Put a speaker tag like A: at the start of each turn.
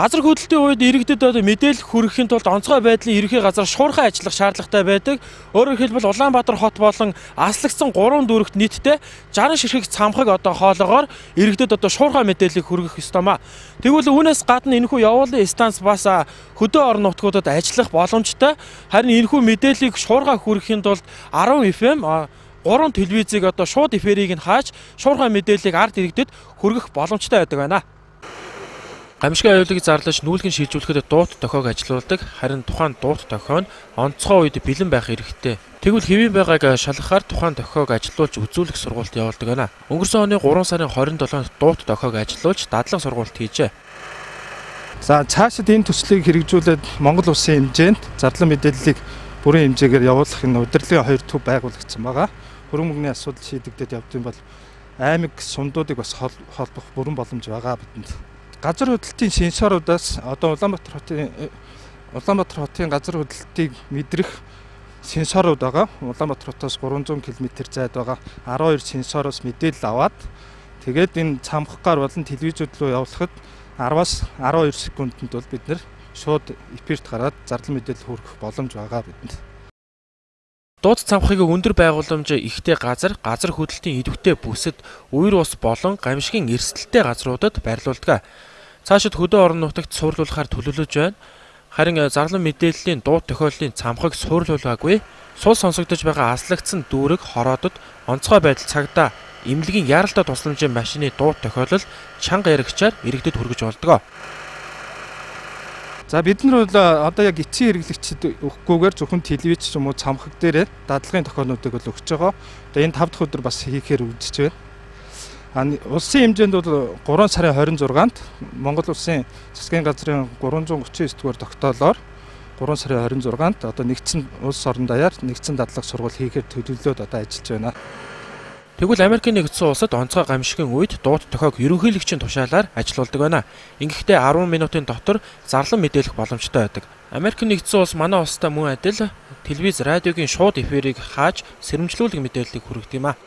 A: Газар хөдлөлтийн үед иргэдэд одоо мэдээлэл хүргэхийн тулд онцгой байдлын ерөнхий газар шуурхай ажиллах шаардлагатай байдаг. Өөрөөр хэлбэл Улаанбаатар хот болон аслагдсан 3 дүүрэгт нийтдээ 60 ширхэг цамхаг одоо хоолоогоор иргэдэд одоо шуурхай мэдээллийг хүргэх ёстой маа. Тэгвэл үүнээс гадна энэхүү явуулын станц бас хөдөө орон нутгуудад ажиллах боломжтой. Харин энэхүү мэдээллийг шуурхай хүргэхийн тулд 10 FM гурван телевизийг одоо шууд эфирийг нь хааж шуурхай мэдээллийг ард иргэдэд хүргэх боломжтой байдаг байна. Гамшигын аюулыг зарлаж нүүлгэн шилжүүлэхэд дуут тохиог ажилуулдаг. Харин тухайн дуут тохио нь онцгой үед бэлэн байх хэрэгтэй. Тэгвэл хэвийн байгааг шалгахаар тухайн тохиог ажилуулж үзүүлэх сургалт явуулдаг байна. Өнгөрсөн оны 3 сарын 27-нд дуут тохиог ажилуулж дадлаг сургалт хийжээ.
B: За цаашид энэ төслийг хэрэгжүүлээд Монгол улсын хэмжээнд зарлан мэдээллийг бүрэн хэмжээгээр явуулах энэ удирдлагын хоёр төв байгуулагдсан байгаа. Хөрөнгө мөнгөний асуудал шийдэгдээд явдсан бол аймаг сундуудыг бас холбох бүрэн боломж байгаа бидэнд газар хөдлөлтийн сенсоруудаас одоо Улаанбаатар хотын Улаанбаатар хотын газар хөдлөлтийг мэдрэх сенсорууд байгаа. Улаанбаатар хотоос 300 км зайд байгаа 12 сенсороос мэдээлэл аваад тэгээд энэ цамхгаар болон телевизүүд рүү явуулахад 10-аас 12 секундэд бол бид нэр шууд эфирт гараад зардал мэдээлэл хүргэх боломж байгаа бидэнд.
A: Дууд цамхыг өндөр байгууламж ихтэй газар, газар хөдлөлтийн идэвхтэй бүсэд, уур ус болон гамшигын эрсдэлтэй газруудад байрлуулдаг. Цаашид хөдөө орон нутагт суурлуулахаар төлөвлөж байна. Харин зарлан мэдээллийн дууд тохиоллын цамхаг суурлуулаагүй. Сул сонсогдож байгаа аслагдсан дүүрэг хороодод онцгой байдал цагдаа эмнэлгийн яаралтай тусламжийн машины дууд тохиолол чанга яригчаар иргэдэд хүргэж болдог.
B: За бид нар бол одоо яг эцсийн хэрэглэгчид өгөхгүйгээр зөвхөн телевиз ч юм уу цамхаг дээрээ дадлагын тохиолнуудыг бол өгч байгаа. Одоо энэ 5 дахь өдөр бас хийхээр үзэж байна. Улсын хэмжээнд бол 3 сарын 26-нд Монгол улсын засгийн газрын 339 дугаар тогтоолоор 3 сарын 26-нд одоо нэгдсэн улс орон даяар нэгдсэн дадлаг сургууль хийхээр төлөвлөлөөд одоо ажиллаж байна.
A: Тэгвэл Америкийн нэгдсэн улсад онцгой гамшигын үед дууд тохиог ерөнхийлөгчийн тушаалаар ажилуулдаг байна. Ингэхдээ 10 минутын дотор зарлан мэдээлэх боломжтой байдаг. Америкийн нэгдсэн улс манай улстай мөн адил телевиз, радиогийн шууд эфирийг хааж сэрэмжлүүлэг мэдээллийг хүргэдэг юм а.